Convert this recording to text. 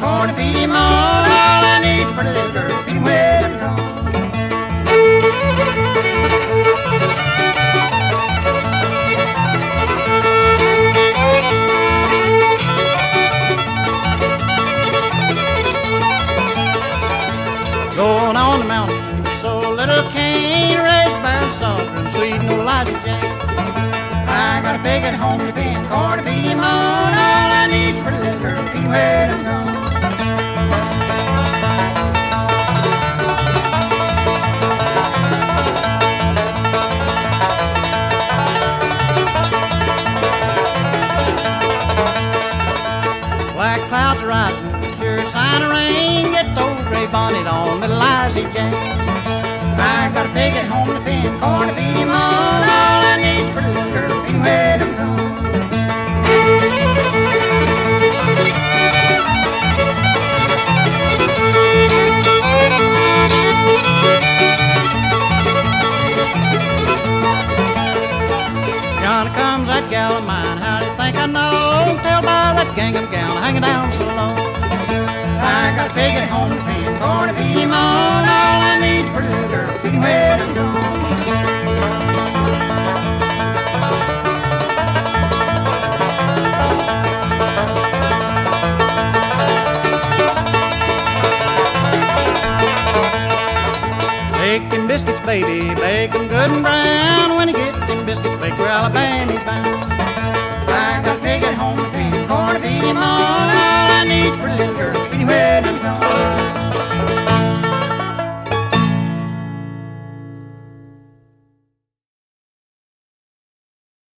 corn to feed him on. All I need's pretty little girl feed him when I'm gone. Going on the mountain, so little cane, raised barrel soft and sweet and Eliza Jane. I got a pig at home to feed corn to feed him on. Black clouds rising, sure sign of rain. Get gray bonnet on, little Lizy Jane. I got a pig at home to feed that gal of mine. How do you think I know? Tell by that gingham gown hanging down so low. I got a pig at home to feed, going to feed him on. All I need for pretty girl, feed him where to go. Bacon biscuits, baby, bake them good and brown. When you get them biscuits, bake your Alabama.